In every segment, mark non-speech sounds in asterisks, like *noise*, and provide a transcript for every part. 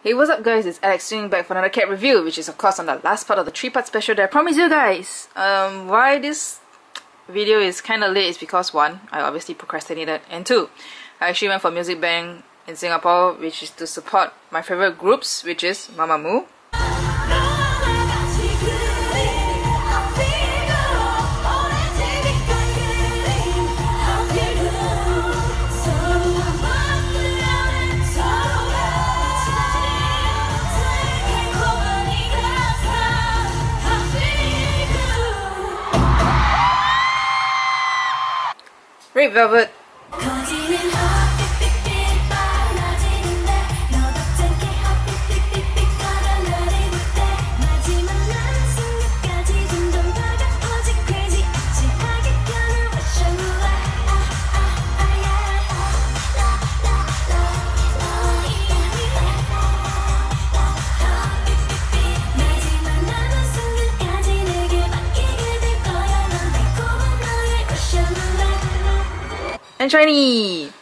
Hey, what's up guys? It's Alex swinging back for another cat review, which is of course on the last part of the three-part special that I promised you guys. Um, why this video is kind of late is because one, I obviously procrastinated, and two, I actually went for Music Bank in Singapore, which is to support my favorite groups, which is Mamamoo, Red Velvet and SHINee!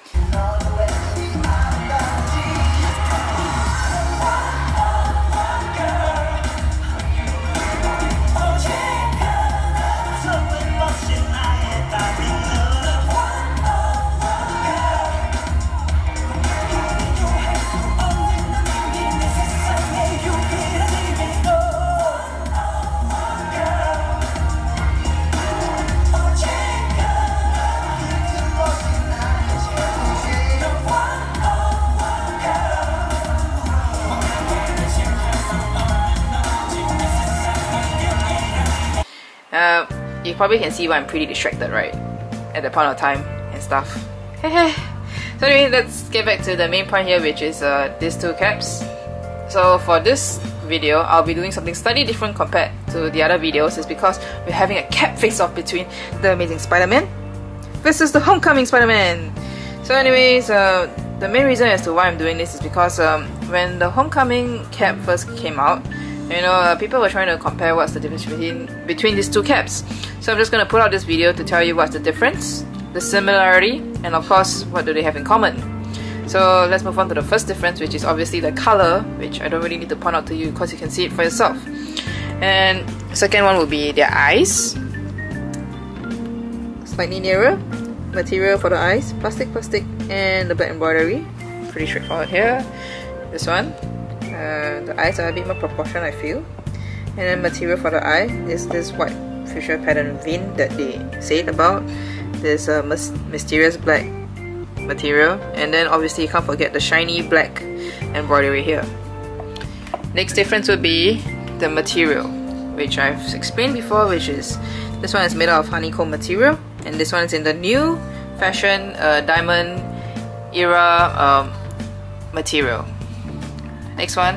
You probably can see why I'm pretty distracted, right? At the point of time and stuff. *laughs* so anyway, let's get back to the main point here, which is uh, these two caps. So for this video, I'll be doing something slightly different compared to the other videos is because we're having a cap face-off between the Amazing Spider-Man versus the Homecoming Spider-Man. So anyways, uh, the main reason as to why I'm doing this is because um, when the Homecoming cap first came out, you know, uh, people were trying to compare what's the difference between between these two caps. So I'm just going to put out this video to tell you what's the difference, the similarity, and of course, what do they have in common. So let's move on to the first difference, which is obviously the color, which I don't really need to point out to you because you can see it for yourself. And second one will be their eyes. Slightly nearer. Material for the eyes, plastic, plastic, and the black embroidery. Pretty straightforward here. This one, the eyes are a bit more proportion I feel. And then material for the eye is this white fuchsia pattern vein that they said about. This uh, mysterious black material. And then obviously you can't forget the shiny black embroidery here. Next difference would be the material which I've explained before which is this one is made out of honeycomb material. And this one is in the new fashion uh, diamond era um, material Next one.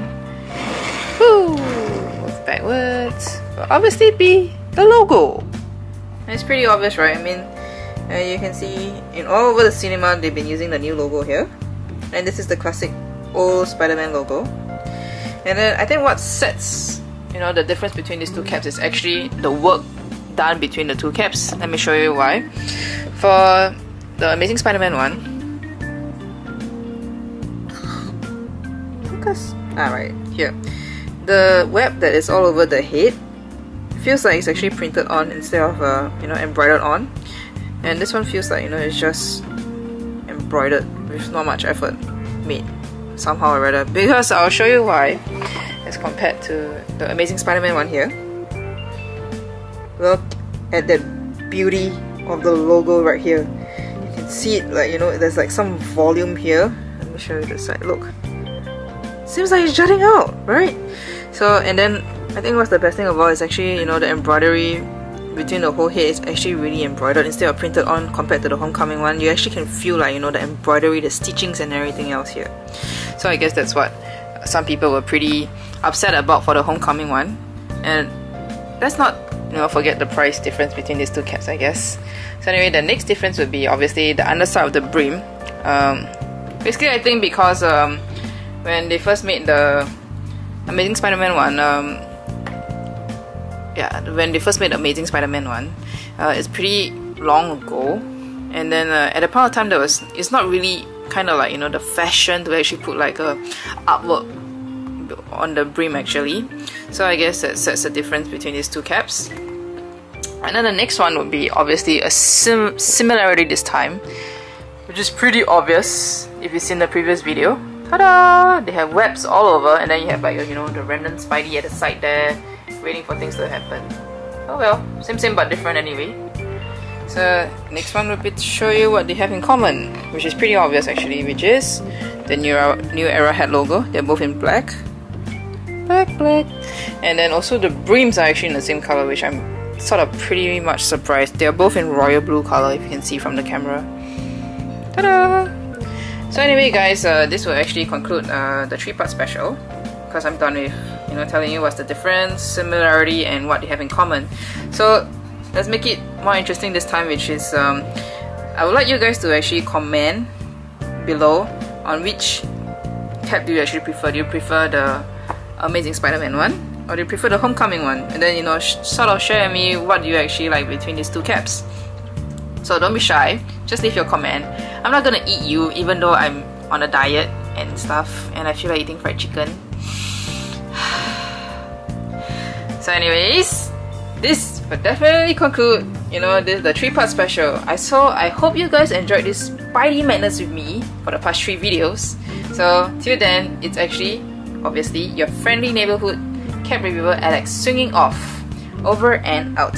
Woo! Move backwards. Will obviously be the logo. And it's pretty obvious, right? I mean, uh, you can see in all over the cinema they've been using the new logo here. And this is the classic old Spider-Man logo. And then I think what sets you know the difference between these two caps is actually the work done between the two caps. Let me show you why. For the Amazing Spider-Man one, focus? Alright, here. The web that is all over the head feels like it's actually printed on instead of, uh, you know, embroidered on. And this one feels like, you know, it's just embroidered with not much effort made somehow or rather. Because I'll show you why as compared to the Amazing Spider-Man one here. Look at that beauty of the logo right here. You can see it like, you know, there's like some volume here. Let me show you this side. Look seems like it's jutting out, right? So, and then I think what's the best thing all is actually, you know, the embroidery between the whole head is actually really embroidered instead of printed on compared to the homecoming one. You actually can feel like, you know, the embroidery, the stitchings and everything else here. So I guess that's what some people were pretty upset about for the homecoming one. And let's not, you know, forget the price difference between these two caps, I guess. So anyway, the next difference would be obviously the underside of the brim. Um, basically, I think because um, when they first made the Amazing Spider-Man one, um, yeah, when they first made Amazing Spider-Man one, uh, it's pretty long ago, and then uh, at the point of time there was, it's not really kind of like you know the fashion to actually put like a artwork on the brim actually. So I guess that sets the difference between these two caps. And then the next one would be obviously a sim similarity this time, which is pretty obvious if you've seen the previous video. Ta-da! They have webs all over and then you have like, you know, the random spidey at the side there, waiting for things to happen. Oh well, same same but different anyway. So next one would be to show you what they have in common, which is pretty obvious actually, which is the New Era, New Era head logo. They're both in black. Black, black. And then also the brims are actually in the same color, which I'm sort of pretty much surprised. They're both in royal blue color if you can see from the camera. Ta-da! So anyway guys, uh, this will actually conclude uh, the three-part special because I'm done with you know telling you what's the difference, similarity and what they have in common. So let's make it more interesting this time which is um, I would like you guys to actually comment below on which cap do you actually prefer. Do you prefer the Amazing Spider-Man one or do you prefer the Homecoming one? And then you know sort of share with me what do you actually like between these two caps. So don't be shy, just leave your comment. I'm not gonna eat you even though I'm on a diet and stuff and I feel like eating fried chicken. *sighs* so anyways, this will definitely conclude, you know, this the three-part special. I saw I hope you guys enjoyed this Spidey madness with me for the past three videos. So till then, it's actually obviously your friendly neighborhood cap reviewer Alex swinging off. Over and out.